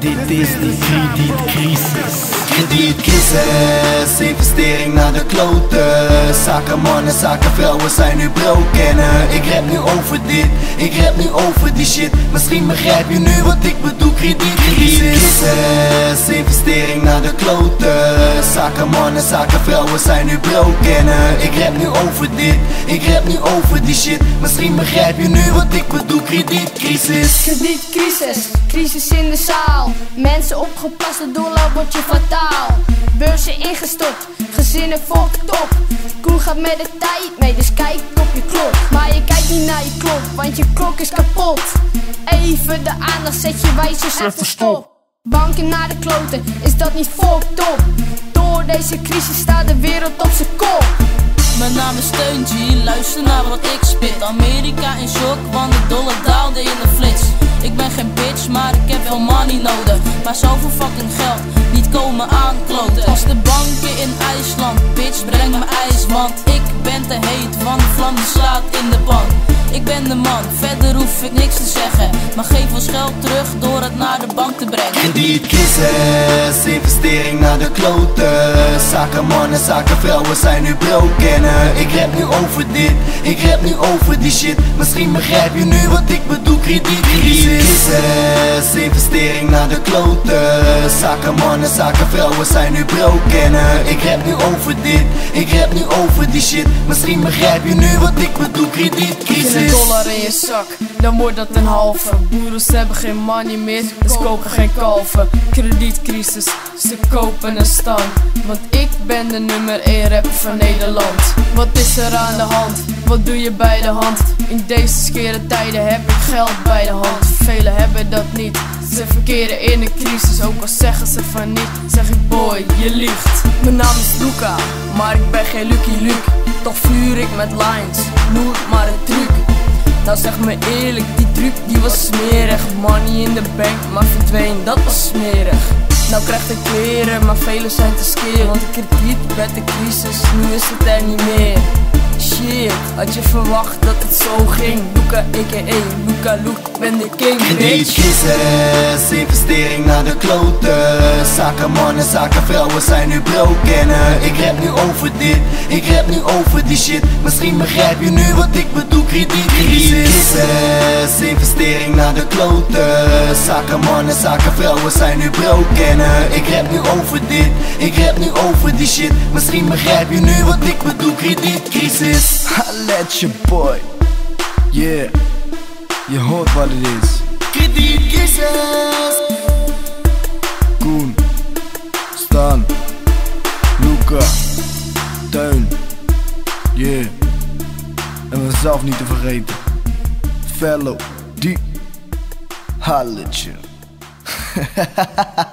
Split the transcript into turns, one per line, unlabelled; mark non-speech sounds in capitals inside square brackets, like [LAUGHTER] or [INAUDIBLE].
Dit is de kredietcrisis.
Investering naar de kloten Zaken mannen, zaken vrouwen zijn nu broken. Ik rap nu over dit, ik rap nu over die shit. Misschien begrijp je nu wat ik bedoel, kredietcrisis Investering naar de kloten Zaken vrouwen zijn nu broken. Ik rap nu over dit, ik rap nu over die shit. Misschien begrijp je nu wat ik bedoel, kredietcrisis
Kredietcrisis, crisis in de zaal. Mensen opgepast, door dollar wordt je fataal Beurzen ingestort, gezinnen fucked op. Koe gaat met de tijd mee, dus kijk op je klok. Maar je kijkt niet naar je klok, want je klok is kapot. Even de aandacht, zet je wijzers even stop. Banken naar de kloten, is dat niet fucked op? Door deze crisis staat de wereld op zijn kop.
Mijn naam is Steun G, luister naar wat ik spit. Amerika in shock, want de dollar daalde in de flits. Ik ben geen bitch, maar ik heb wel money nodig. Maar zoveel fucking geld, niet komen aankloten bitch breng me ijs Want ik ben te heet, want vlam slaat in de pan. Ik ben de man, verder hoef ik niks te zeggen Maar geef ons geld terug door het naar de bank te brengen.
Kredietcrisis, investering naar de kloten. Zaken mannen, zaken vrouwen zijn nu broken. Ik rap nu over dit, ik rap nu over die shit. Misschien begrijp je nu wat ik bedoel, kredietcrisis Investering naar de kloten. Zaken mannen, zaken vrouwen zijn nu broken. Ik rap nu over dit, ik rap nu over die shit. Misschien begrijp je nu wat ik bedoel, kredietcrisis
een dollar in je zak, dan wordt dat een halve. Boeren hebben geen money meer, dus kopen geen kalven. Kredietcrisis, ze kopen een stand. Want ik ben de nummer 1 rapper van Nederland. Wat is er aan de hand? Wat doe je bij de hand? In deze skere tijden heb ik geld bij de hand. Velen hebben dat niet. Ze verkeren in een crisis Ook al zeggen ze van niet. Zeg ik boy, je liegt. Mijn naam is Luca Maar ik ben geen Lucky Luke. Toch vuur ik met lines nou zeg me eerlijk, die truc die was smerig. Money in de bank, maar verdween, dat was smerig. Nou krijg ik kleren, maar velen zijn te skeer. Want de krediet werd de crisis, nu is het er niet meer Had je verwacht dat het zo ging? Luca a.k.a. Luca Luke, ben de king, bitch.
Kredietcrisis, investering naar de kloten Zaken mannen, zaken vrouwen zijn nu broken. Ik rap nu over dit, ik rap nu over die shit. Misschien begrijp je nu wat ik bedoel, kredietcrisis Investering naar de kloten Zaken mannen, zaken vrouwen zijn nu broken. Ik rap nu over dit, ik rap nu over die shit. Misschien begrijp je nu wat ik bedoel, kredietcrisis. Is [LAUGHS]
let your boy. Yeah. Je hoort wat het is.
Kredietcrisis.
Koen. Stan. Luca. Tuin Yeah. En mezelf niet te vergeten. Fellow Die Halletje [LAUGHS]